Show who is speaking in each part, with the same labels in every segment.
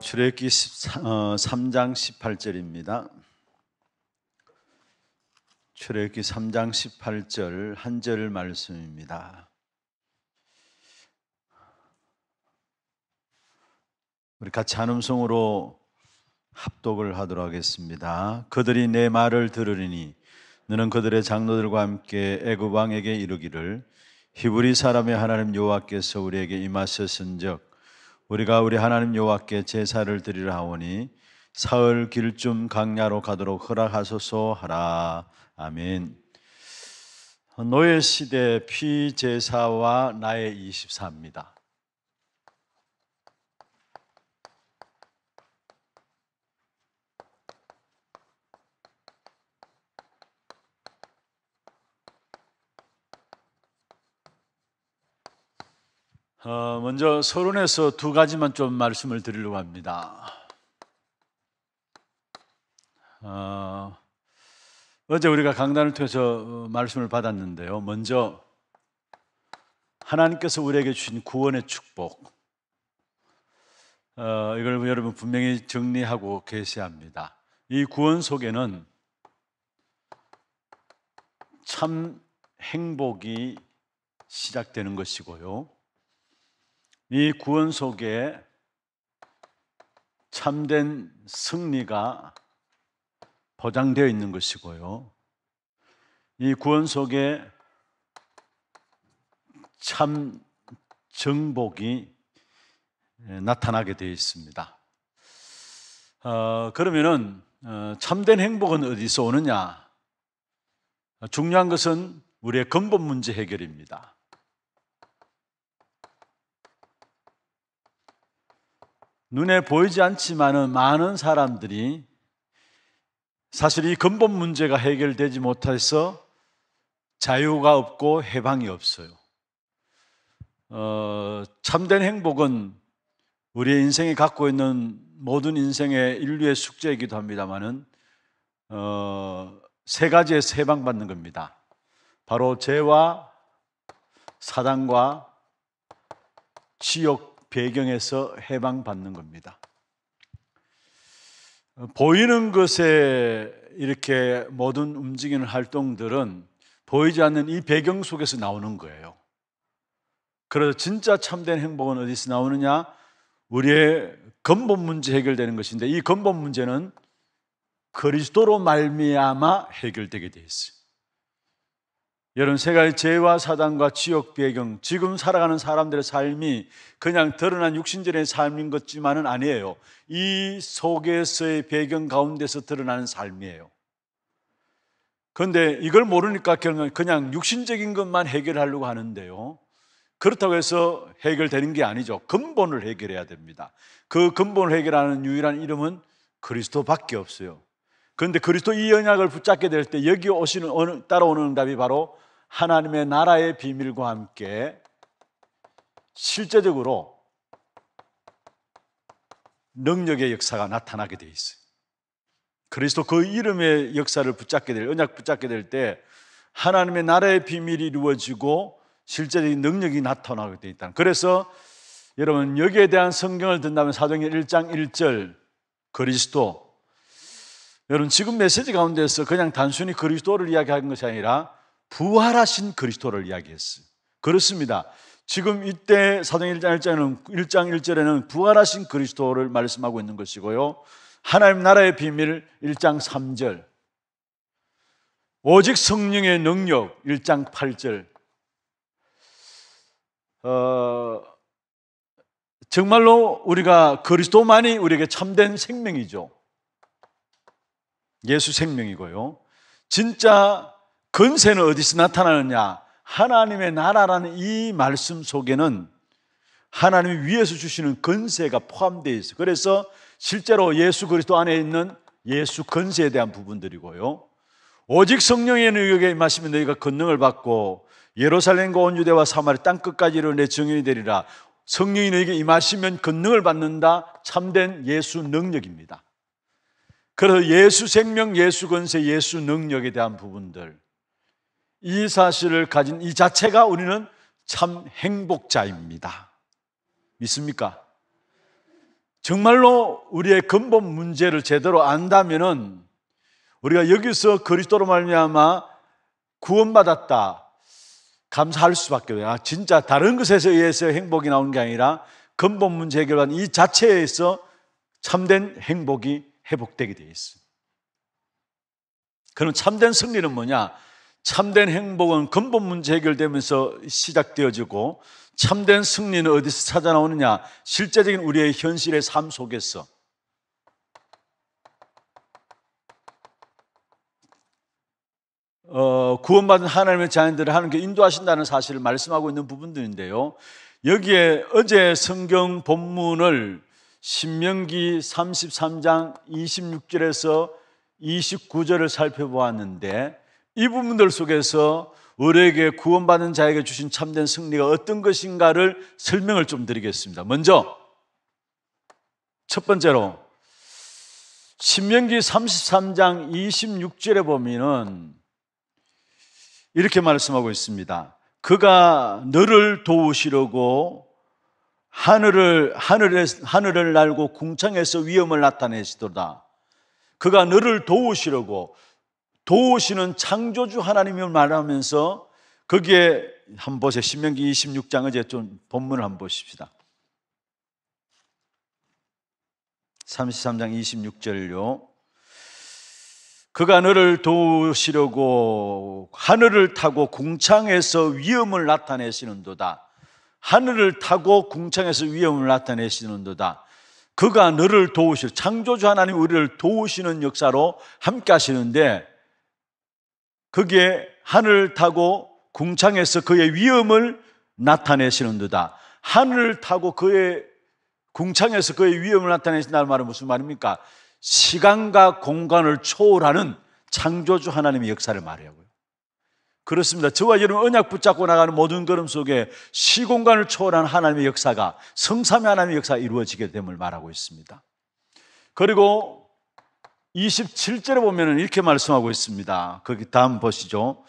Speaker 1: 출애굽기 3장 18절입니다. 출애굽기 3장 18절 한 절 말씀입니다. 우리 같이 한음성으로 합독을 하도록 하겠습니다. 그들이 내 말을 들으리니 너는 그들의 장로들과 함께 애굽 왕에게 이르기를 히브리 사람의 하나님 여호와께서 우리에게 임하셨은즉 우리가 우리 하나님 여호와께 제사를 드리려 하오니 사흘 길쯤 강야로 가도록 허락하소서 하라. 아멘. 노예 시대 피제사와 나의 24입니다. 어, 먼저 서론에서 두 가지만 좀 말씀을 드리려고 합니다. 어, 어제 우리가 강단을 통해서 말씀을 받았는데요. 먼저 하나님께서 우리에게 주신 구원의 축복. 어, 이걸 여러분 분명히 정리하고 계셔야 합니다. 이 구원 속에는 참 행복이 시작되는 것이고요. 이 구원 속에 참된 승리가 보장되어 있는 것이고요. 이 구원 속에 참 정복이 나타나게 되어 있습니다. 어, 그러면은 어, 참된 행복은 어디서 오느냐? 중요한 것은 우리의 근본 문제 해결입니다. 눈에 보이지 않지만은 많은 사람들이 사실 이 근본 문제가 해결되지 못해서 자유가 없고 해방이 없어요. 어, 참된 행복은 우리의 인생이 갖고 있는 모든 인생의 인류의 숙제이기도 합니다만은 어, 세 가지에서 해방받는 겁니다. 바로 죄와 사단과 지옥 배경에서 해방받는 겁니다. 보이는 것에 이렇게 모든 움직이는 활동들은 보이지 않는 이 배경 속에서 나오는 거예요. 그래서 진짜 참된 행복은 어디서 나오느냐? 우리의 근본 문제 해결되는 것인데 이 근본 문제는 그리스도로 말미암아 해결되게 돼 있어요. 여러분 세가지 죄와 사단과 지옥 배경 지금 살아가는 사람들의 삶이 그냥 드러난 육신적인 삶인 것지만은 아니에요. 이 속에서의 배경 가운데서 드러나는 삶이에요. 그런데 이걸 모르니까 그냥 육신적인 것만 해결하려고 하는데요. 그렇다고 해서 해결되는 게 아니죠. 근본을 해결해야 됩니다. 그 근본을 해결하는 유일한 이름은 그리스도밖에 없어요. 그런데 그리스도 이 언약을 붙잡게 될 때 여기 오시는 따라오는 응답이 바로 하나님의 나라의 비밀과 함께 실제적으로 능력의 역사가 나타나게 돼 있어요. 그리스도 그 이름의 역사를 붙잡게 될, 언약 붙잡게 될 때 하나님의 나라의 비밀이 이루어지고 실제적인 능력이 나타나게 돼 있다. 그래서 여러분 여기에 대한 성경을 듣는다면 사도행 1장 1절 그리스도 여러분 지금 메시지 가운데서 그냥 단순히 그리스도를 이야기하는 것이 아니라 부활하신 그리스도를 이야기했어요. 그렇습니다. 지금 이때 사도행 1장 1장에는 1장 1절에는 부활하신 그리스도를 말씀하고 있는 것이고요. 하나님 나라의 비밀 1장 3절. 오직 성령의 능력 1장 8절. 어, 정말로 우리가 그리스도만이 우리에게 참된 생명이죠. 예수 생명이고요. 진짜 근세는 어디서 나타나느냐? 하나님의 나라라는 이 말씀 속에는 하나님이 위에서 주시는 근세가 포함되어 있어요. 그래서 실제로 예수 그리스도 안에 있는 예수 근세에 대한 부분들이고요. 오직 성령의 능력에 임하시면 너희가 권능을 받고 예루살렘과 온 유대와 사마리 땅 끝까지 이내 증인이 되리라. 성령이 너에게 임하시면 권능을 받는다. 참된 예수 능력입니다. 그래서 예수 생명, 예수 권세, 예수 능력에 대한 부분들 이 사실을 가진 이 자체가 우리는 참 행복자입니다. 믿습니까? 정말로 우리의 근본 문제를 제대로 안다면은 우리가 여기서 그리스도로 말미암아 구원받았다 감사할 수밖에 없어요. 아, 진짜 다른 것에서 의해서 행복이 나오는 게 아니라 근본 문제 해결한 이 자체에서 참된 행복이 회복되게 되어 있어요. 그럼 참된 승리는 뭐냐? 참된 행복은 근본 문제 해결되면서 시작되어지고 참된 승리는 어디서 찾아 나오느냐? 실제적인 우리의 현실의 삶 속에서 어, 구원받은 하나님의 자녀들을 하나님께 인도하신다는 사실을 말씀하고 있는 부분들인데요. 여기에 어제 성경 본문을 신명기 33장 26절에서 29절을 살펴보았는데 이 부분들 속에서 우리에게 구원받은 자에게 주신 참된 승리가 어떤 것인가를 설명을 좀 드리겠습니다. 먼저 첫 번째로 신명기 33장 26절에 보면은 이렇게 말씀하고 있습니다. 그가 너를 도우시려고 하늘을 하늘에 하늘을 날고 궁창에서 위험을 나타내시도다. 그가 너를 도우시려고 도우시는 창조주 하나님을 말하면서 거기에 한번 보세요. 신명기 26장 이제 좀 본문을 한번 보십시다. 33장 26절요. 그가 너를 도우시려고 하늘을 타고 궁창에서 위험을 나타내시는도다. 하늘을 타고 궁창에서 위험을 나타내시는도다. 그가 너를 도우실 창조주 하나님 우리를 도우시는 역사로 함께 하시는데 그게 하늘을 타고 궁창에서 그의 위험을 나타내시는도다. 하늘을 타고 그의 궁창에서 그의 위험을 나타내신다는 말은 무슨 말입니까? 시간과 공간을 초월하는 창조주 하나님의 역사를 말하고요. 그렇습니다. 저와 여러분 언약 붙잡고 나가는 모든 걸음 속에 시공간을 초월한 하나님의 역사가 성삼의 하나님의 역사가 이루어지게 됨을 말하고 있습니다. 그리고 27절에 보면 이렇게 말씀하고 있습니다. 거기 다음 보시죠.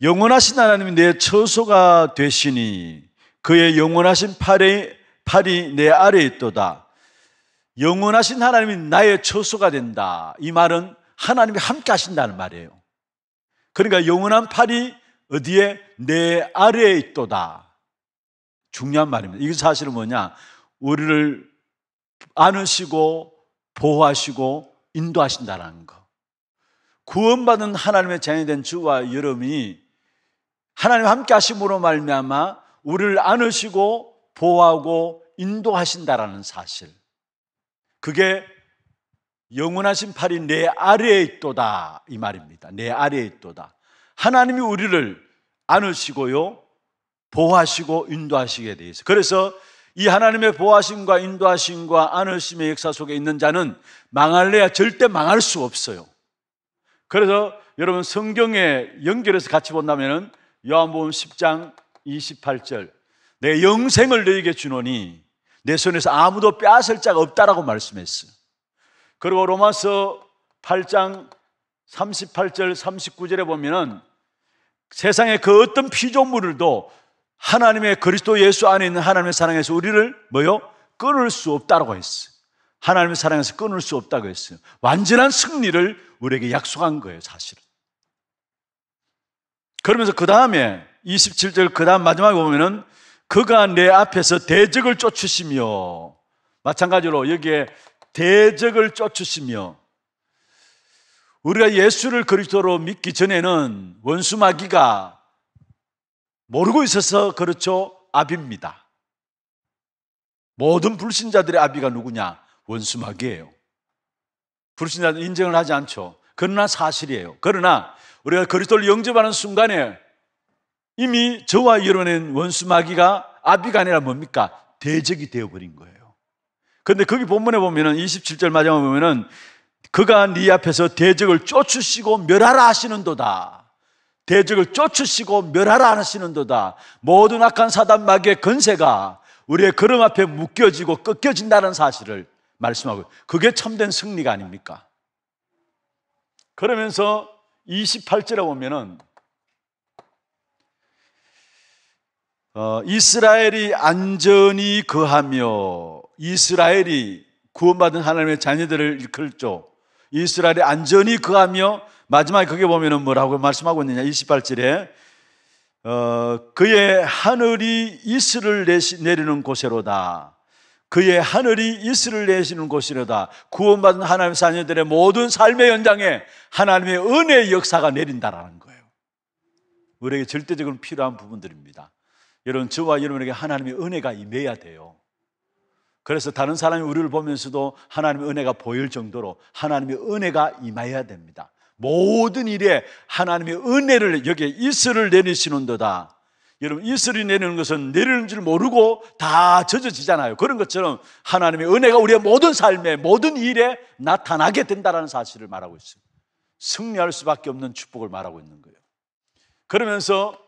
Speaker 1: 영원하신 하나님이 내 처소가 되시니 그의 영원하신 팔이, 팔이 내 아래에 있도다. 영원하신 하나님이 나의 처소가 된다. 이 말은 하나님이 함께 하신다는 말이에요. 그러니까 영원한 팔이 어디에 내 아래에 있도다. 중요한 말입니다. 이게 사실은 뭐냐? 우리를 안으시고 보호하시고 인도하신다는 거. 구원받은 하나님의 자녀 된 주와 여러분이 하나님 함께 하심으로 말미암아 우리를 안으시고 보호하고 인도하신다라는 사실. 그게 영원하신 팔이 내 아래에 있도다 이 말입니다. 내 아래에 있도다. 하나님이 우리를 안으시고요 보호하시고 인도하시게 돼 있어요. 그래서 이 하나님의 보호하심과 인도하심과 안으심의 역사 속에 있는 자는 망할래야 절대 망할 수 없어요. 그래서 여러분 성경에 연결해서 같이 본다면은 요한복음 10장 28절 내 영생을 너에게 주노니 내 손에서 아무도 빼앗을 자가 없다라고 말씀했어요. 그리고 로마서 8장 38절 39절에 보면은 세상의 그 어떤 피조물을도 하나님의 그리스도 예수 안에 있는 하나님의 사랑에서 우리를 뭐요? 끊을 수 없다고 했어요. 하나님의 사랑에서 끊을 수 없다고 했어요. 완전한 승리를 우리에게 약속한 거예요, 사실은. 그러면서 그 다음에 27절 그 다음 마지막에 보면은 그가 내 앞에서 대적을 쫓으시며 마찬가지로 여기에 대적을 쫓으시며 우리가 예수를 그리스도로 믿기 전에는 원수 마귀가 모르고 있어서 그렇죠 아비입니다. 모든 불신자들의 아비가 누구냐? 원수 마귀예요. 불신자들 인정을 하지 않죠. 그러나 사실이에요. 그러나 우리가 그리스도를 영접하는 순간에 이미 저와 이뤄낸 원수 마귀가 아비가 아니라 뭡니까? 대적이 되어버린 거예요. 근데 거기 본문에 보면은 27절 마지막에 보면은 그가 네 앞에서 대적을 쫓으시고 멸하라 하시는도다. 대적을 쫓으시고 멸하라 하시는도다. 모든 악한 사단 마귀의 건세가 우리의 걸음 앞에 묶여지고 꺾여진다는 사실을 말씀하고 그게 참된 승리가 아닙니까? 그러면서 28절에 보면은 어, 이스라엘이 안전히 거하며 이스라엘이 구원받은 하나님의 자녀들을 일컬죠. 이스라엘이 안전히 거하며 마지막에 거기 보면은 뭐라고 말씀하고 있느냐 28절에 어, 그의 하늘이 이슬을 내시, 내리는 곳이로다. 그의 하늘이 이슬을 내시는 곳이로다. 구원받은 하나님의 자녀들의 모든 삶의 연장에 하나님의 은혜의 역사가 내린다라는 거예요. 우리에게 절대적으로 필요한 부분들입니다. 여러분, 저와 여러분에게 하나님의 은혜가 임해야 돼요. 그래서 다른 사람이 우리를 보면서도 하나님의 은혜가 보일 정도로 하나님의 은혜가 임해야 됩니다. 모든 일에 하나님의 은혜를 여기에 이슬을 내리시는도다. 여러분 이슬이 내리는 것은 내리는 줄 모르고 다 젖어지잖아요. 그런 것처럼 하나님의 은혜가 우리의 모든 삶에 모든 일에 나타나게 된다는 사실을 말하고 있어요. 승리할 수밖에 없는 축복을 말하고 있는 거예요. 그러면서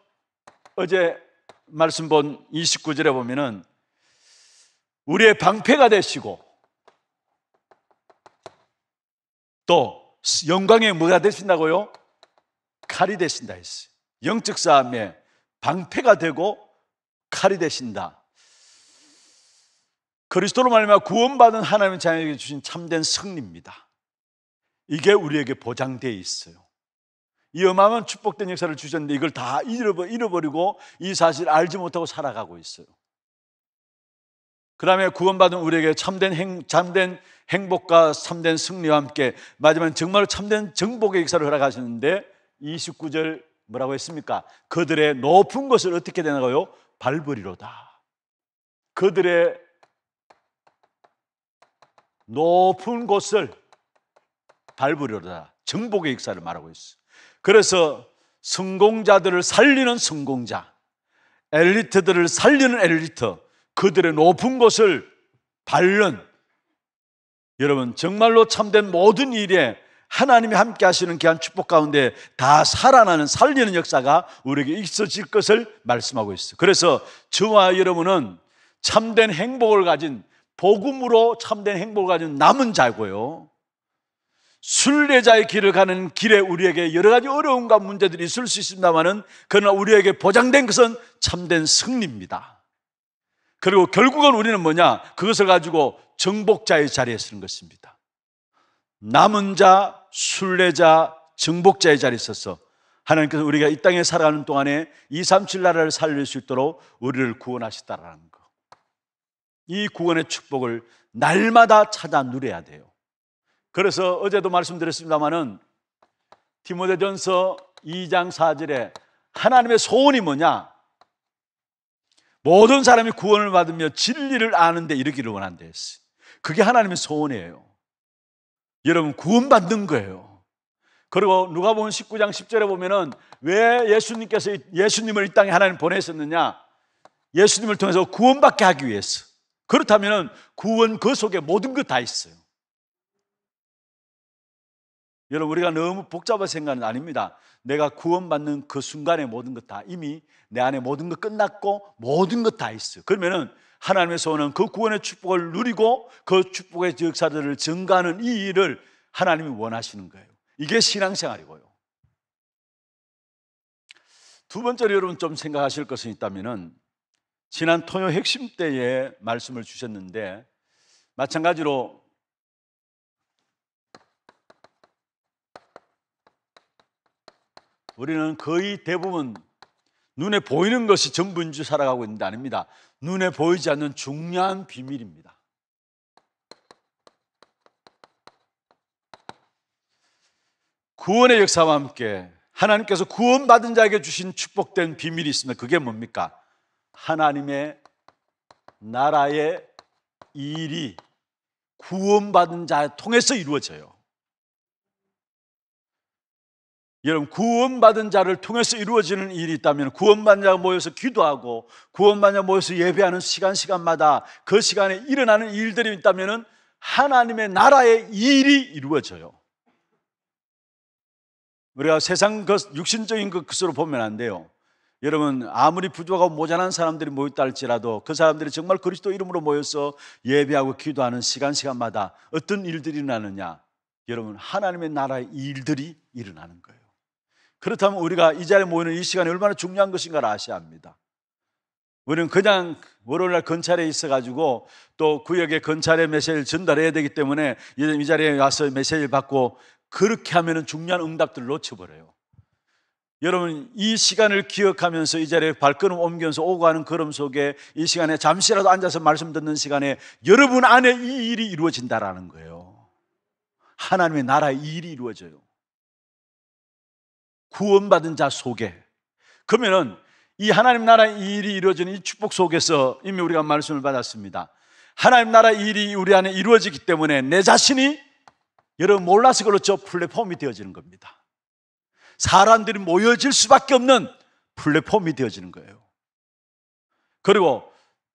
Speaker 1: 어제 말씀 본 29절에 보면은 우리의 방패가 되시고 또 영광의 뭐가 되신다고요? 칼이 되신다 했어요. 영적 싸움에 방패가 되고 칼이 되신다. 그리스도로 말미암아 구원받은 하나님의 자녀에게 주신 참된 승리입니다. 이게 우리에게 보장되어 있어요. 이 어마어마한 축복된 역사를 주셨는데 이걸 다 잃어버리고 이 사실 알지 못하고 살아가고 있어요. 그 다음에 구원받은 우리에게 참된 행, 참된 행복과 참된 승리와 함께 마지막 정말 참된 정복의 역사를 허락하시는데 29절 뭐라고 했습니까? 그들의 높은 것을 어떻게 되나요? 밟으리로다. 그들의 높은 곳을 밟으리로다. 정복의 역사를 말하고 있어. 그래서 성공자들을 살리는 성공자, 엘리트들을 살리는 엘리트, 그들의 높은 곳을 밟는 여러분 정말로 참된 모든 일에 하나님이 함께 하시는 귀한 축복 가운데 다 살아나는 살리는 역사가 우리에게 있어질 것을 말씀하고 있어요. 그래서 저와 여러분은 참된 행복을 가진 복음으로 참된 행복을 가진 남은 자고요. 순례자의 길을 가는 길에 우리에게 여러 가지 어려움과 문제들이 있을 수 있습니다만은 그러나 우리에게 보장된 것은 참된 승리입니다. 그리고 결국은 우리는 뭐냐? 그것을 가지고 정복자의 자리에 서는 것입니다. 남은 자, 순례자, 정복자의 자리에 서서 하나님께서 우리가 이 땅에 살아가는 동안에 237 나라를 살릴 수 있도록 우리를 구원하시다라는 거. 이 구원의 축복을 날마다 찾아 누려야 돼요. 그래서 어제도 말씀드렸습니다마는 디모데전서 2장 4절에 하나님의 소원이 뭐냐? 모든 사람이 구원을 받으며 진리를 아는데 이르기를 원한다 했어요. 그게 하나님의 소원이에요. 여러분 구원받는 거예요. 그리고 누가 보면 19장 10절에 보면은 왜 예수님께서 예수님을 이 땅에 하나님 보내셨느냐? 예수님을 통해서 구원받게 하기 위해서. 그렇다면 구원 그 속에 모든 것 다 있어요. 여러분 우리가 너무 복잡한 생각은 아닙니다. 내가 구원받는 그 순간에 모든 것 다 이미 내 안에 모든 것 끝났고 모든 것 다 있어요. 그러면은 하나님의 소원은 그 구원의 축복을 누리고 그 축복의 역사들을 증가하는 이 일을 하나님이 원하시는 거예요. 이게 신앙생활이고요. 두 번째로 여러분 좀 생각하실 것은 있다면은 지난 토요 핵심 때에 말씀을 주셨는데 마찬가지로 우리는 거의 대부분 눈에 보이는 것이 전부인 줄 살아가고 있는데 아닙니다. 눈에 보이지 않는 중요한 비밀입니다. 구원의 역사와 함께 하나님께서 구원받은 자에게 주신 축복된 비밀이 있습니다. 그게 뭡니까? 하나님의 나라의 일이 구원받은 자 통해서 이루어져요. 여러분 구원받은 자를 통해서 이루어지는 일이 있다면 구원받은 자가 모여서 기도하고 구원받은 자가 모여서 예배하는 시간 시간마다 그 시간에 일어나는 일들이 있다면 하나님의 나라의 일이 이루어져요. 우리가 세상 것 육신적인 것으로 보면 안 돼요. 여러분 아무리 부족하고 모자란 사람들이 모였다 할지라도 그 사람들이 정말 그리스도 이름으로 모여서 예배하고 기도하는 시간 시간마다 어떤 일들이 일어나느냐? 여러분 하나님의 나라의 일들이 일어나는 거예요. 그렇다면 우리가 이 자리에 모이는 이 시간이 얼마나 중요한 것인가를 아셔야 합니다. 우리는 그냥 월요일 날 건찰에 있어가지고 또 구역에 건찰의 메시지를 전달해야 되기 때문에 이 자리에 와서 메시지를 받고 그렇게 하면 중요한 응답들을 놓쳐버려요. 여러분 이 시간을 기억하면서 이 자리에 발걸음 옮겨서 오고 가는 걸음 속에 이 시간에 잠시라도 앉아서 말씀 듣는 시간에 여러분 안에 이 일이 이루어진다라는 거예요. 하나님의 나라의 일이 이루어져요. 구원받은 자 속에 그러면은 이 하나님 나라의 일이 이루어지는 이 축복 속에서 이미 우리가 말씀을 받았습니다. 하나님 나라 일이 우리 안에 이루어지기 때문에 내 자신이 여러분 몰라서 그렇죠. 플랫폼이 되어지는 겁니다. 사람들이 모여질 수밖에 없는 플랫폼이 되어지는 거예요. 그리고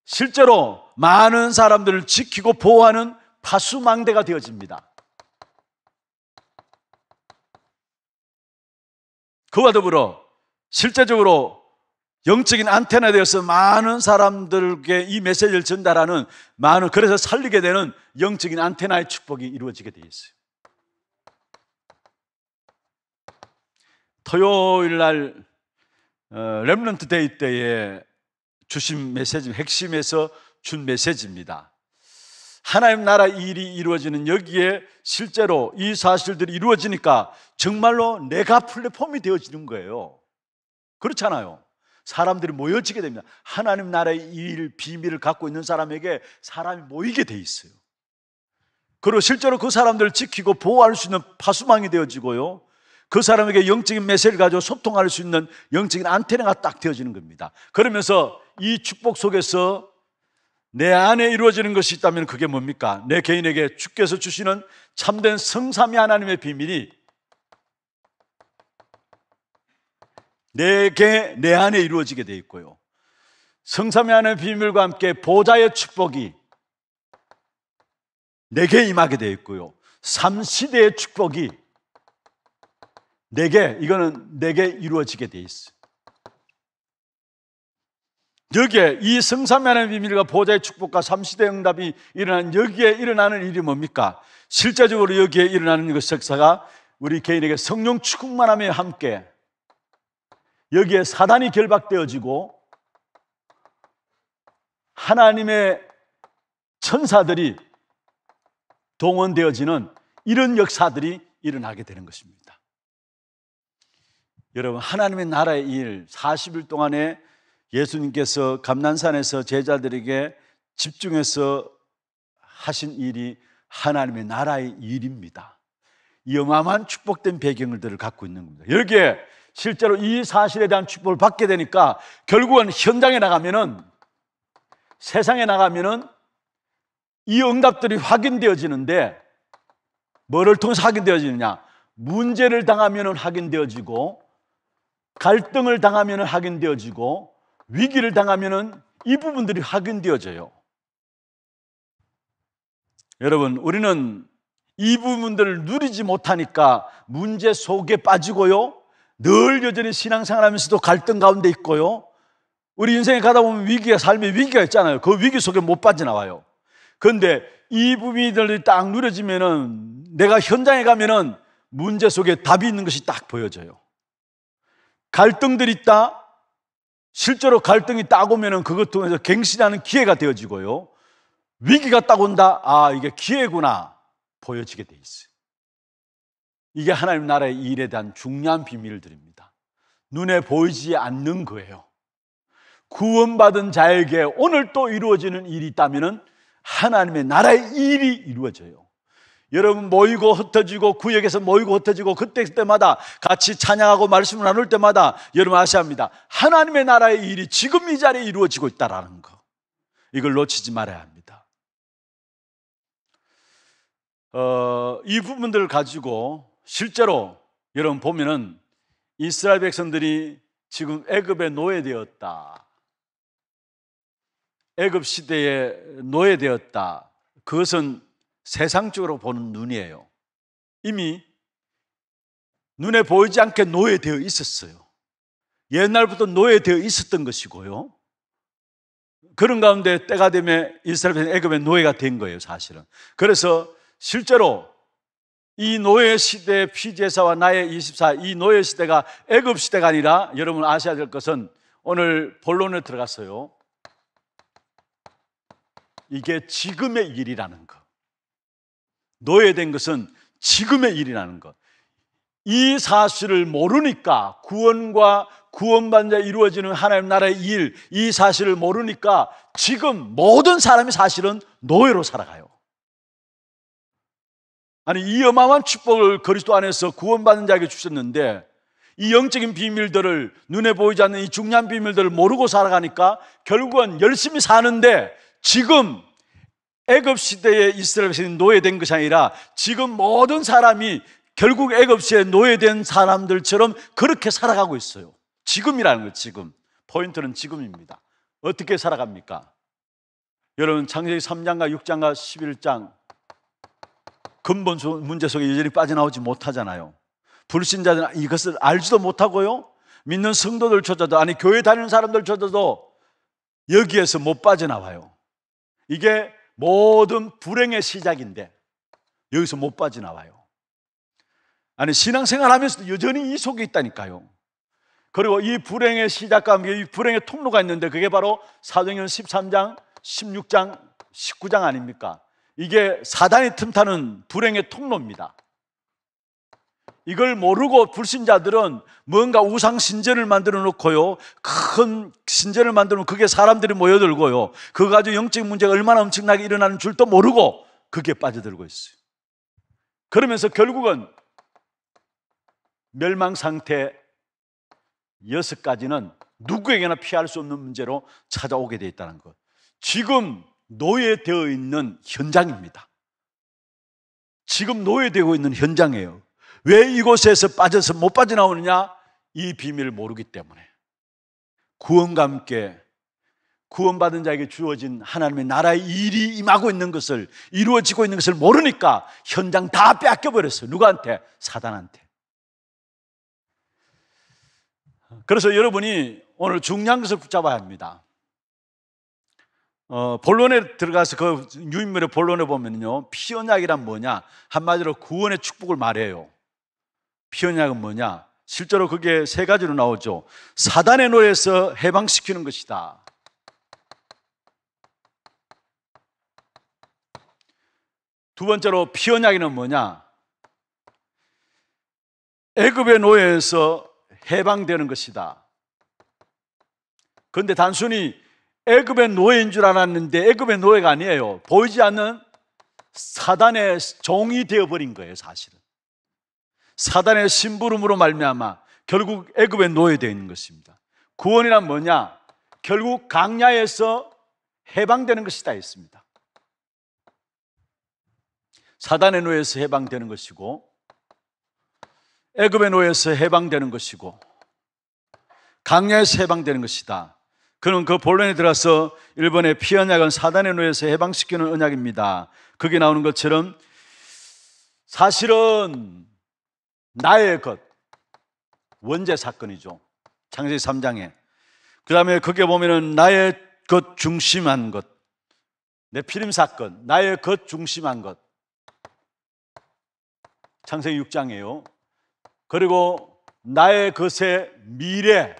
Speaker 1: 실제로 많은 사람들을 지키고 보호하는 파수망대가 되어집니다. 그와 더불어 실제적으로 영적인 안테나 되어서 많은 사람들에게 이 메시지를 전달하는 많은 그래서 살리게 되는 영적인 안테나의 축복이 이루어지게 되어 있어요. 토요일 날 어, Remnant Day 때에 주신 메시지 핵심에서 준 메시지입니다. 하나님 나라 일이 이루어지는 여기에 실제로 이 사실들이 이루어지니까 정말로 내가 플랫폼이 되어지는 거예요. 그렇잖아요. 사람들이 모여지게 됩니다. 하나님 나라의 일, 비밀을 갖고 있는 사람에게 사람이 모이게 돼 있어요. 그리고 실제로 그 사람들을 지키고 보호할 수 있는 파수망이 되어지고요. 그 사람에게 영적인 메시지를 가지고 소통할 수 있는 영적인 안테나가 딱 되어지는 겁니다. 그러면서 이 축복 속에서 내 안에 이루어지는 것이 있다면 그게 뭡니까? 내 개인에게 주께서 주시는 참된 성삼위 하나님의 비밀이 내게 내 안에 이루어지게 되어 있고요. 성삼위 하나님의 비밀과 함께 보좌의 축복이 내게 임하게 되어 있고요. 삼시대의 축복이 내게 이거는 내게 이루어지게 되어 있어요. 여기에 이 성삼면의 비밀과 보좌의 축복과 삼시대 응답이 일어난 여기에 일어나는 일이 뭡니까? 실제적으로 여기에 일어나는 그 역사가 우리 개인에게 성령 축복만함에 함께 여기에 사단이 결박되어지고 하나님의 천사들이 동원되어지는 이런 역사들이 일어나게 되는 것입니다. 여러분, 하나님의 나라의 일 40일 동안에 예수님께서 감난산에서 제자들에게 집중해서 하신 일이 하나님의 나라의 일입니다. 이 어마어마한 축복된 배경들을 갖고 있는 겁니다. 여기에 실제로 이 사실에 대한 축복을 받게 되니까 결국은 현장에 나가면은 세상에 나가면은 이 응답들이 확인되어지는데 뭐를 통해서 확인되어지느냐? 문제를 당하면은 확인되어지고 갈등을 당하면은 확인되어지고 위기를 당하면은 이 부분들이 확인되어져요. 여러분, 우리는 이 부분들을 누리지 못하니까 문제 속에 빠지고요. 늘 여전히 신앙생활 하면서도 갈등 가운데 있고요. 우리 인생에 가다 보면 위기가, 삶의 위기가 있잖아요. 그 위기 속에 못 빠져나와요. 그런데 이 부분들이 딱 누려지면은 내가 현장에 가면은 문제 속에 답이 있는 것이 딱 보여져요. 갈등들이 있다. 실제로 갈등이 딱 오면은 그것 통해서 갱신하는 기회가 되어지고요. 위기가 딱 온다. 아, 이게 기회구나. 보여지게 돼 있어요. 이게 하나님 나라의 일에 대한 중요한 비밀을 드립니다. 눈에 보이지 않는 거예요. 구원받은 자에게 오늘 또 이루어지는 일이 있다면 하나님의 나라의 일이 이루어져요. 여러분 모이고 흩어지고 구역에서 모이고 흩어지고 그때 그때마다 같이 찬양하고 말씀을 나눌 때마다 여러분 아셔야 합니다. 하나님의 나라의 일이 지금 이 자리에 이루어지고 있다라는 거. 이걸 놓치지 말아야 합니다. 어, 이 부분들을 가지고 실제로 여러분 보면은 이스라엘 백성들이 지금 애굽에 노예되었다. 애굽 시대에 노예되었다. 그것은 세상적으로 보는 눈이에요. 이미 눈에 보이지 않게 노예되어 있었어요. 옛날부터 노예되어 있었던 것이고요. 그런 가운데 때가 되면 이스라엘 애굽의 노예가 된 거예요, 사실은. 그래서 실제로 이 노예 시대 피제사와 나의 24, 이 노예 시대가 애굽 시대가 아니라 여러분 아셔야 될 것은 오늘 본론에 들어갔어요. 이게 지금의 일이라는 것. 노예된 것은 지금의 일이라는 것. 이 사실을 모르니까 구원과 구원받는 자 이루어지는 하나님 나라의 일, 이 사실을 모르니까 지금 모든 사람이 사실은 노예로 살아가요. 아니, 이 어마어마한 축복을 그리스도 안에서 구원받는 자에게 주셨는데 이 영적인 비밀들을 눈에 보이지 않는 이 중요한 비밀들을 모르고 살아가니까 결국은 열심히 사는데 지금 애굽 시대에 이스라엘 백성이 노예된 것이 아니라 지금 모든 사람이 결국 애굽 시에 노예된 사람들처럼 그렇게 살아가고 있어요. 지금이라는 거예요, 지금. 포인트는 지금입니다. 어떻게 살아갑니까? 여러분, 창세기 3장과 6장과 11장 근본 문제 속에 여전히 빠져나오지 못하잖아요. 불신자들은 이것을 알지도 못하고요. 믿는 성도들조차도, 아니, 교회 다니는 사람들조차도 여기에서 못 빠져나와요. 이게 모든 불행의 시작인데, 여기서 못 빠져나와요. 아니, 신앙생활 하면서도 여전히 이 속에 있다니까요. 그리고 이 불행의 시작과 이 불행의 통로가 있는데 그게 바로 사도행전 13장, 16장, 19장 아닙니까? 이게 사단이 틈타는 불행의 통로입니다. 이걸 모르고 불신자들은 뭔가 우상 신전을 만들어 놓고요. 큰 신전을 만들어 놓고 그게 사람들이 모여들고요. 그거 가지고 영적 문제가 얼마나 엄청나게 일어나는 줄도 모르고 그게 빠져들고 있어요. 그러면서 결국은 멸망 상태 여섯 가지는 누구에게나 피할 수 없는 문제로 찾아오게 되어 있다는 것. 지금 노예되어 있는 현장입니다. 지금 노예되고 있는 현장이에요. 왜 이곳에서 빠져서 못 빠져나오느냐? 이 비밀을 모르기 때문에. 구원과 함께 구원받은 자에게 주어진 하나님의 나라의 일이 임하고 있는 것을 이루어지고 있는 것을 모르니까 현장 다 뺏겨버렸어요. 누구한테? 사단한테. 그래서 여러분이 오늘 중요한 것을 붙잡아야 합니다. 어, 본론에 들어가서 그 유인물의 본론에 보면요. 피언약이란 뭐냐? 한마디로 구원의 축복을 말해요. 피언약은 뭐냐? 실제로 그게 세 가지로 나오죠. 사단의 노예에서 해방시키는 것이다. 두 번째로 피언약이는 뭐냐? 애굽의 노예에서 해방되는 것이다. 그런데 단순히 애굽의 노예인 줄 알았는데 애굽의 노예가 아니에요. 보이지 않는 사단의 종이 되어버린 거예요, 사실은. 사단의 심부름으로 말미암아 결국 애굽의 노예되어 있는 것입니다. 구원이란 뭐냐? 결국 강야에서 해방되는 것이다 했습니다. 사단의 노예에서 해방되는 것이고 애굽의 노예에서 해방되는 것이고 강야에서 해방되는 것이다. 그는 그 본론에 들어서 일본의 피언약은 사단의 노예에서 해방시키는 언약입니다. 거기 나오는 것처럼 사실은 나의 것 원죄 사건이죠. 창세기 3장에. 그 다음에 거기에 보면은 나의 것 중심한 것. 내 피림 사건. 나의 것 중심한 것. 창세기 6장이에요. 그리고 나의 것의 미래,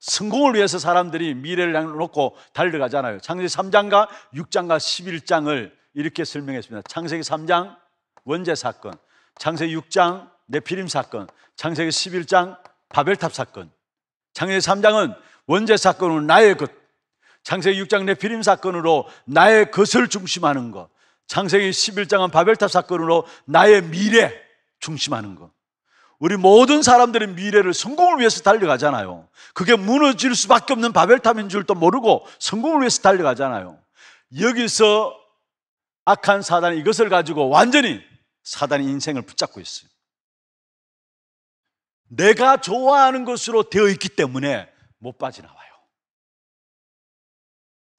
Speaker 1: 성공을 위해서 사람들이 미래를 놓고 달려가잖아요. 창세기 3장과 6장과 11장을 이렇게 설명했습니다. 창세기 3장 원죄 사건, 창세기 6장 내피림 사건, 창세기 11장 바벨탑 사건. 창세기 3장은 원죄 사건으로 나의 것, 창세기 6장 내피림 사건으로 나의 것을 중심하는 것, 창세기 11장은 바벨탑 사건으로 나의 미래 중심하는 것. 우리 모든 사람들의 미래를 성공을 위해서 달려가잖아요. 그게 무너질 수밖에 없는 바벨탑인 줄도 모르고 성공을 위해서 달려가잖아요. 여기서 악한 사단이 이것을 가지고 완전히 사단의 인생을 붙잡고 있어요. 내가 좋아하는 것으로 되어 있기 때문에 못 빠져나와요.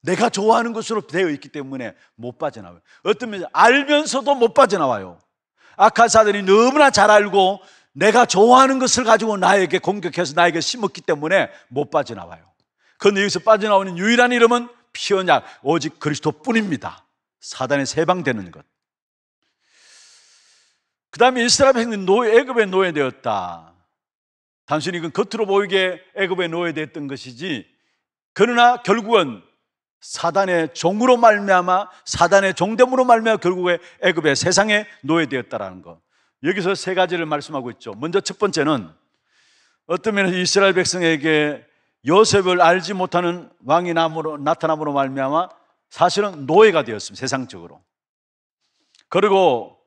Speaker 1: 내가 좋아하는 것으로 되어 있기 때문에 못 빠져나와요. 어떤 면 알면서도 못 빠져나와요. 악한 사단이 너무나 잘 알고 내가 좋아하는 것을 가지고 나에게 공격해서 나에게 심었기 때문에 못 빠져나와요. 그런데 여기서 빠져나오는 유일한 이름은 피언약, 오직 그리스도 뿐입니다. 사단에 세방되는 것. 그 다음에 이스라엘 백성이 노예, 애굽의 노예되었다. 단순히 그 겉으로 보이게 애굽의 노예됐던 것이지, 그러나 결국은 사단의 종으로 말미암아 사단의 종됨으로 말미암아 결국에 애굽의 세상에 노예되었다라는 것. 여기서 세 가지를 말씀하고 있죠. 먼저 첫 번째는 어떤 면에서 이스라엘 백성에게 요셉을 알지 못하는 왕이 나타남으로 말미암아 사실은 노예가 되었습니다. 세상적으로. 그리고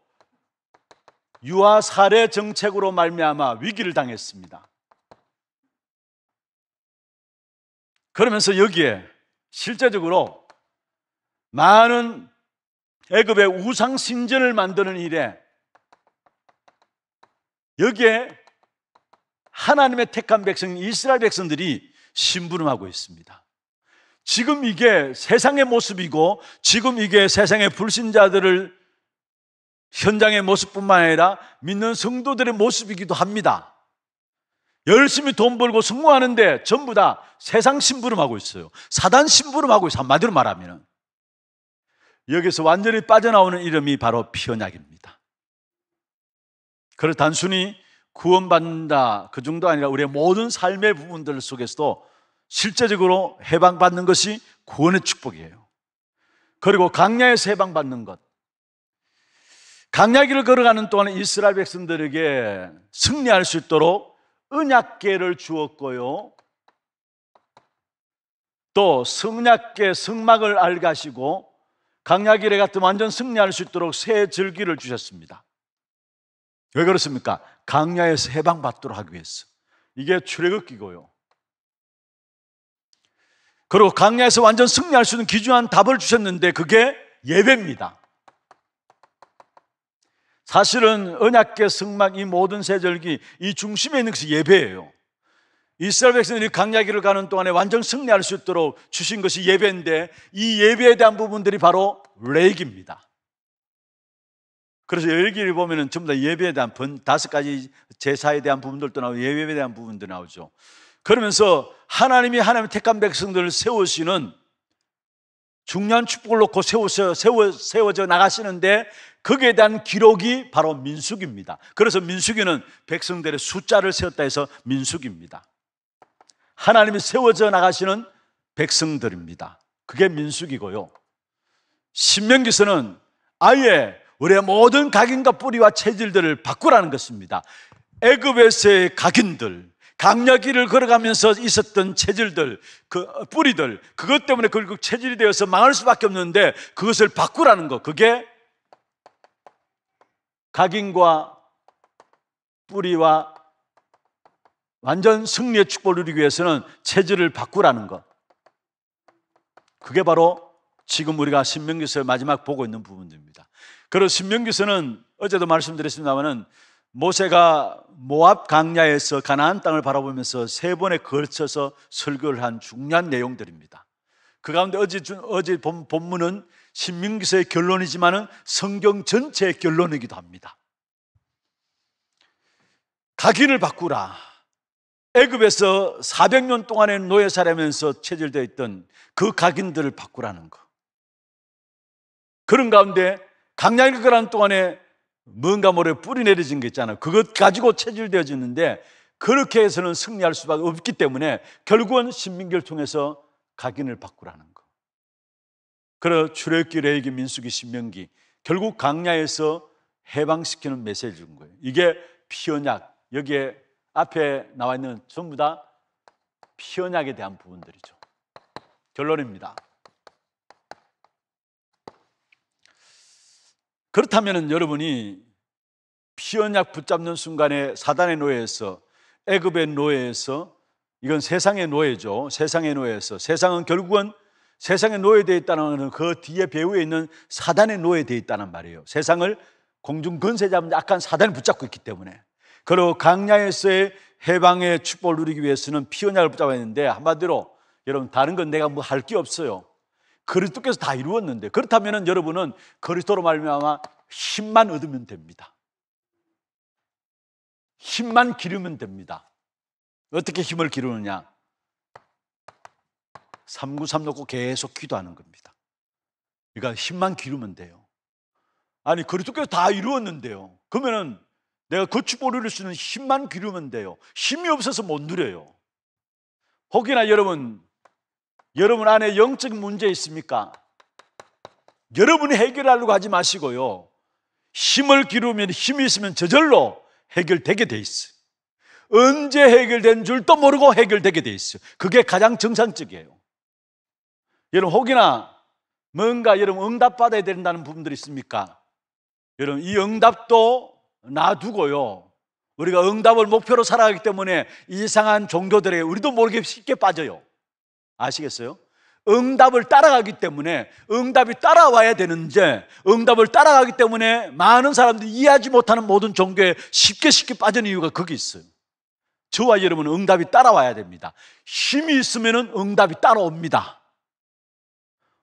Speaker 1: 유아 살해 정책으로 말미암아 위기를 당했습니다. 그러면서 여기에 실제적으로 많은 애굽의 우상 신전을 만드는 일에 여기에 하나님의 택한 백성 이스라엘 백성들이 심부름하고 있습니다. 지금 이게 세상의 모습이고 지금 이게 세상의 불신자들을 현장의 모습뿐만 아니라 믿는 성도들의 모습이기도 합니다. 열심히 돈 벌고 성공하는데 전부 다 세상 심부름하고 있어요. 사단 심부름하고 있어요. 한마디로 말하면. 여기서 완전히 빠져나오는 이름이 바로 피언약입니다. 그걸 단순히 구원받는다 그 정도 아니라 우리의 모든 삶의 부분들 속에서도 실제적으로 해방받는 것이 구원의 축복이에요. 그리고 강야에서 해방받는 것. 강야길을 걸어가는 동안 이스라엘 백성들에게 승리할 수 있도록 은약계를 주었고요. 또 성약계 성막을 알가시고 강야길에 같은 완전 승리할 수 있도록 새 절기를 주셨습니다. 왜 그렇습니까? 강야에서 해방받도록 하기 위해서. 이게 출애굽기고요. 그리고 강야에서 완전 승리할 수 있는 기준한 답을 주셨는데 그게 예배입니다. 사실은 언약계 성막 이 모든 세절기 이 중심에 있는 것이 예배예요. 이스라엘 백성들이 강야기를 가는 동안에 완전 승리할 수 있도록 주신 것이 예배인데 이 예배에 대한 부분들이 바로 레이기입니다. 그래서 열기를 보면은 전부 다 예배에 대한 번, 다섯 가지 제사에 대한 부분들도 나오고 예배에 대한 부분도 나오죠. 그러면서 하나님이 하나님 택한 백성들을 세우시는 중요한 축복을 놓고 세워서 세워, 세워져 나가시는데 거기에 대한 기록이 바로 민숙입니다. 그래서 민숙이는 백성들의 숫자를 세웠다 해서 민숙입니다. 하나님이 세워져 나가시는 백성들입니다. 그게 민숙이고요. 신명기서는 아예 우리의 모든 각인과 뿌리와 체질들을 바꾸라는 것입니다. 애굽에서의 각인들, 강력기를 걸어가면서 있었던 체질들, 그 뿌리들, 그것 때문에 결국 체질이 되어서 망할 수밖에 없는데 그것을 바꾸라는 것. 그게 각인과 뿌리와 완전 승리의 축복을 누리기 위해서는 체질을 바꾸라는 것. 그게 바로 지금 우리가 신명기서의 마지막 보고 있는 부분입니다. 그리고 신명기서는 어제도 말씀드렸습니다만은 모세가 모압 강야에서 가나안 땅을 바라보면서 세 번에 걸쳐서 설교를 한 중요한 내용들입니다. 그 가운데 어제 어제 본, 본문은 신명기서의 결론이지만은 성경 전체의 결론이기도 합니다. 각인을 바꾸라. 애굽에서 400년 동안의 노예 살면서 체질되어 있던 그 각인들을 바꾸라는 거. 그런 가운데 강약을 거란 동안에 뭔가 모래 뿌리 내려진 게 있잖아요. 그것 가지고 체질되어지는데 그렇게 해서는 승리할 수밖에 없기 때문에 결국은 신민기를 통해서 각인을 바꾸라는 거. 그래 출애굽기, 레위기, 민수기, 신명기 결국 강야에서 해방시키는 메시지인 거예요. 이게 피언약 여기에 앞에 나와 있는 전부 다 피언약에 대한 부분들이죠. 결론입니다. 그렇다면 여러분이 피언약 붙잡는 순간에 사단의 노예에서 애굽의 노예에서 이건 세상의 노예죠. 세상의 노예에서 세상은 결국은 세상에 노예되어 있다는 그 뒤에 배후에 있는 사단의 노예되어 있다는 말이에요. 세상을 공중 근세 잡은 약간 사단을 붙잡고 있기 때문에. 그리고 강야에서의 해방의 축복을 누리기 위해서는 피언약을 붙잡아야 했는데 한마디로 여러분 다른 건 내가 뭐 할 게 없어요. 그리스도께서 다 이루었는데 그렇다면 여러분은 그리스도로 말미암아 힘만 얻으면 됩니다. 힘만 기르면 됩니다. 어떻게 힘을 기르느냐? 393 놓고 계속 기도하는 겁니다. 그러니까 힘만 기르면 돼요. 아니 그리스도께서 다 이루었는데요. 그러면은 내가 그 축복을 누릴 수 있는 힘만 기르면 돼요. 힘이 없어서 못 누려요. 혹여나 여러분 여러분 안에 영적 문제 있습니까? 여러분이 해결하려고 하지 마시고요. 힘을 기르면 힘이 있으면 저절로 해결되게 돼 있어요. 언제 해결된 줄도 모르고 해결되게 돼 있어요. 그게 가장 정상적이에요. 여러분 혹이나 뭔가 여러분 응답 받아야 된다는 부분들이 있습니까? 여러분 이 응답도 놔두고요. 우리가 응답을 목표로 살아가기 때문에 이상한 종교들에게 우리도 모르게 쉽게 빠져요. 아시겠어요? 응답을 따라가기 때문에 응답이 따라와야 되는데 응답을 따라가기 때문에 많은 사람들이 이해하지 못하는 모든 종교에 쉽게 쉽게 빠지는 이유가 거기 있어요. 저와 여러분은 응답이 따라와야 됩니다. 힘이 있으면 응답이 따라옵니다.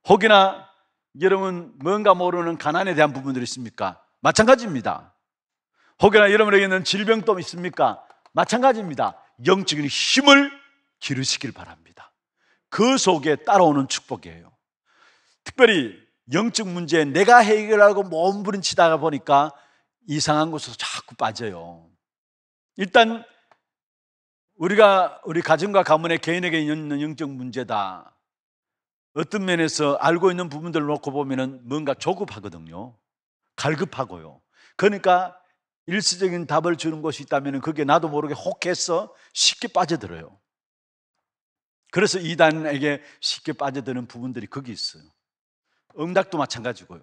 Speaker 1: 혹이나 여러분 뭔가 모르는 가난에 대한 부분들이 있습니까? 마찬가지입니다. 혹여나 여러분에게는 질병도 있습니까? 마찬가지입니다. 영적인 힘을 기르시길 바랍니다. 그 속에 따라오는 축복이에요. 특별히 영적 문제 내가 해결하고 몸부림치다가 보니까 이상한 곳으로 자꾸 빠져요. 일단 우리가 우리 가정과 가문의 개인에게 있는 영적 문제다. 어떤 면에서 알고 있는 부분들을 놓고 보면은 뭔가 조급하거든요. 갈급하고요. 그러니까 일시적인 답을 주는 것이 있다면 그게 나도 모르게 혹해서 쉽게 빠져들어요. 그래서 이단에게 쉽게 빠져드는 부분들이 거기 있어요. 응답도 마찬가지고요.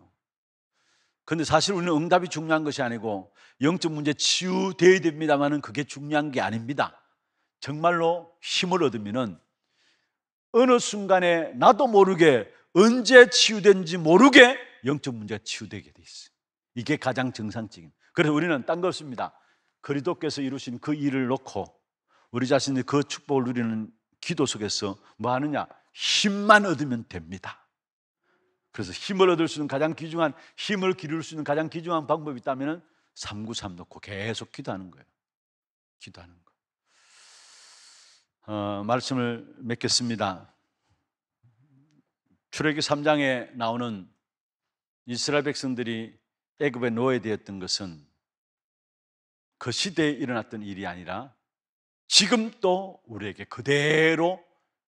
Speaker 1: 근데 사실 우리는 응답이 중요한 것이 아니고 영적 문제 치유되어야 됩니다만은 그게 중요한 게 아닙니다. 정말로 힘을 얻으면은 어느 순간에 나도 모르게 언제 치유된지 모르게 영적 문제가 치유되게 돼 있어요. 이게 가장 정상적인. 그래서 우리는 딴 거 없습니다. 그리도께서 이루신 그 일을 놓고 우리 자신이 그 축복을 누리는 기도 속에서 뭐 하느냐? 힘만 얻으면 됩니다. 그래서 힘을 얻을 수 있는 가장 귀중한 힘을 기를 수 있는 가장 귀중한 방법이 있다면 393 놓고 계속 기도하는 거예요. 기도하는 거. 어, 말씀을 맺겠습니다. 출애기 3장에 나오는 이스라엘 백성들이 애굽에 노예되었던 것은 그 시대에 일어났던 일이 아니라 지금 또 우리에게 그대로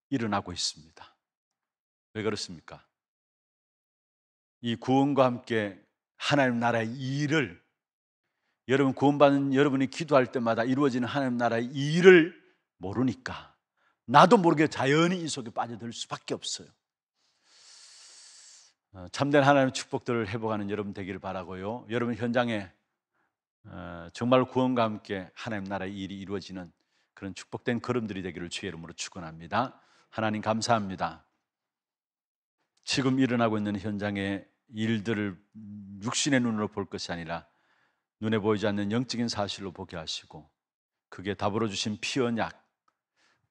Speaker 1: 일어나고 있습니다. 왜 그렇습니까? 이 구원과 함께 하나님 나라의 일을 여러분 구원받는 여러분이 기도할 때마다 이루어지는 하나님 나라의 일을 모르니까 나도 모르게 자연히 이 속에 빠져들 수밖에 없어요. 어, 참된 하나님의 축복들을 회복하는 여러분 되기를 바라고요. 여러분 현장에 어, 정말 구원과 함께 하나님 나라의 일이 이루어지는 그런 축복된 걸음들이 되기를 주의 이름으로 축원합니다. 하나님 감사합니다. 지금 일어나고 있는 현장의 일들을 육신의 눈으로 볼 것이 아니라 눈에 보이지 않는 영적인 사실로 보게 하시고 그게 답으로 주신 피 언약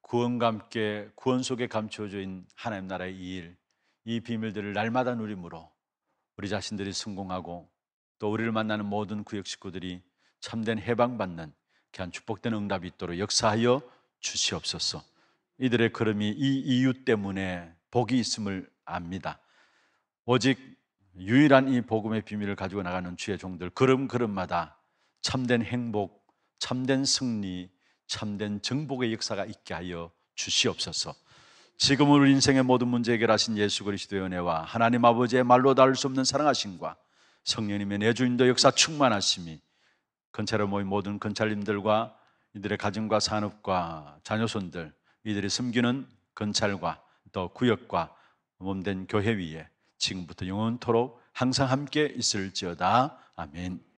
Speaker 1: 구원과 함께 구원 속에 감추어져 있는 하나님 나라의 이 일, 이 비밀들을 날마다 누림으로 우리 자신들이 성공하고 또 우리를 만나는 모든 구역 식구들이 참된 해방받는 귀한 축복된 응답이 있도록 역사하여 주시옵소서. 이들의 걸음이 이 이유 때문에 복이 있음을 압니다. 오직 유일한 이 복음의 비밀을 가지고 나가는 주의 종들 걸음 걸음마다 참된 행복, 참된 승리, 참된 정복의 역사가 있게 하여 주시옵소서. 지금 우리 인생의 모든 문제 해결하신 예수 그리스도의 은혜와 하나님 아버지의 말로 닿을 수 없는 사랑하심과 성령님의 내주인도 역사 충만하심이 건찰에 모인 모든 건찰님들과 이들의 가정과 산업과 자녀손들 이들이 섬기는 건찰과 또 구역과 몸된 교회 위에 지금부터 영원토록 항상 함께 있을지어다 아멘.